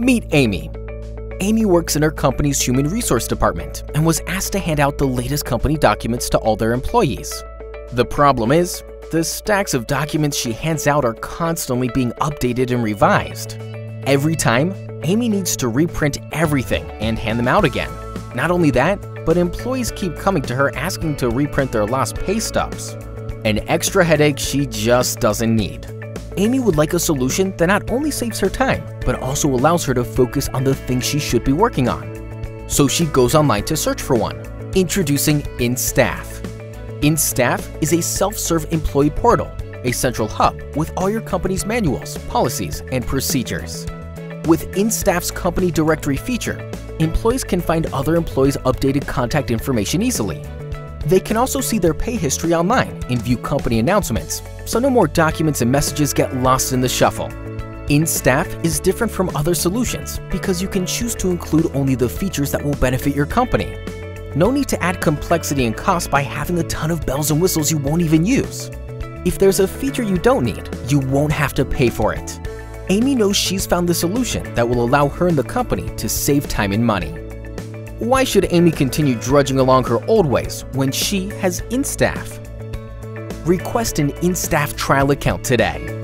Meet Amy. Amy works in her company's human resource department and was asked to hand out the latest company documents to all their employees. The problem is, the stacks of documents she hands out are constantly being updated and revised. Every time, Amy needs to reprint everything and hand them out again. Not only that, but employees keep coming to her asking to reprint their lost pay stubs. An extra headache she just doesn't need. Amy would like a solution that not only saves her time, but also allows her to focus on the things she should be working on. So she goes online to search for one. Introducing InStaff. InStaff is a self-serve employee portal, a central hub with all your company's manuals, policies, and procedures. With InStaff's company directory feature, employees can find other employees' updated contact information easily. They can also see their pay history online and view company announcements, so no more documents and messages get lost in the shuffle. InStaff is different from other solutions because you can choose to include only the features that will benefit your company. No need to add complexity and cost by having a ton of bells and whistles you won't even use. If there's a feature you don't need, you won't have to pay for it. Amy knows she's found the solution that will allow her and the company to save time and money. Why should Amy continue drudging along her old ways when she has InStaff? Request an InStaff trial account today.